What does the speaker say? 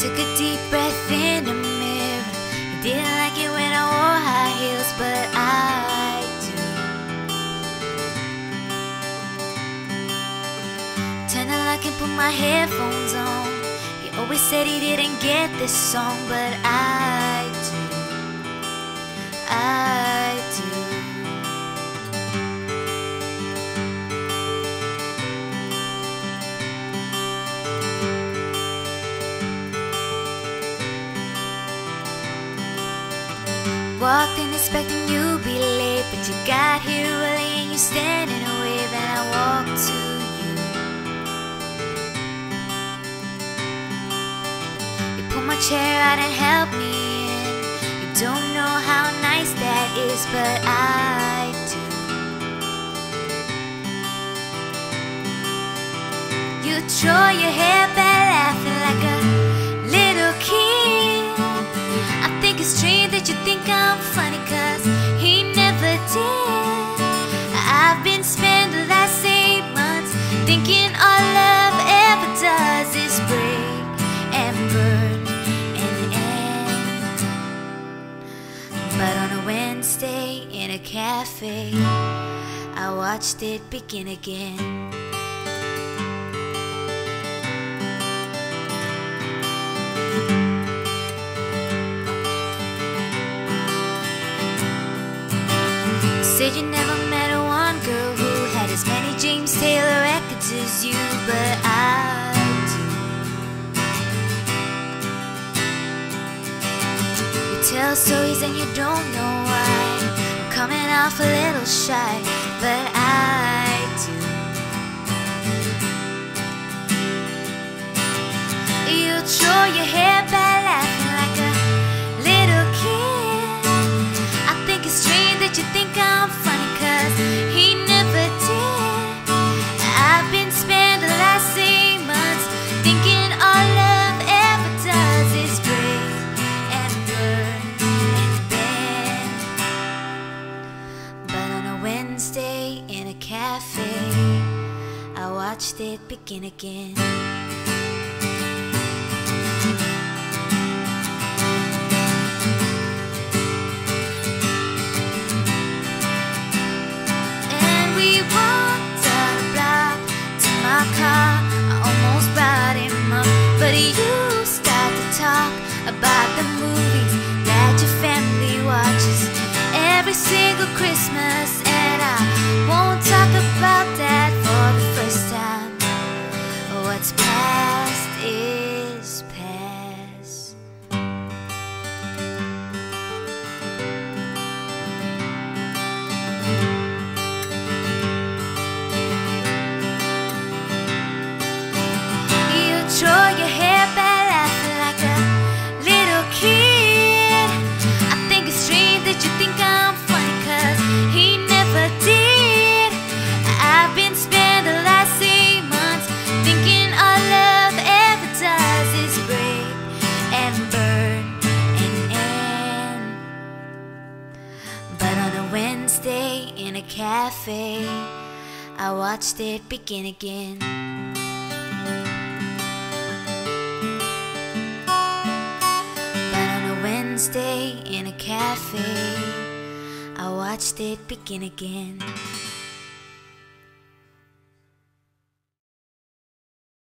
took a deep breath in the mirror. You didn't like it when I wore high heels, but I do. Turned the lock and put my headphones on. He always said he didn't get this song, but I Walked in expecting you'd be late, but you got here early and you standing a wave, and I walked to you. You pull my chair out and help me in. You don't know how nice that is, but I do. You throw your hair I'm funny, cause he never did. I've been spending the last eight months thinking all love ever does is break and burn and end. But on a Wednesday in a cafe, I watched it begin again. Said you never met a one girl who had as many James Taylor records as you, but I do. You tell stories and you don't know why. I'm coming off a little shy, cafe, I watched it begin again. Wednesday in a cafe, I watched it begin again. But on a Wednesday in a cafe, I watched it begin again.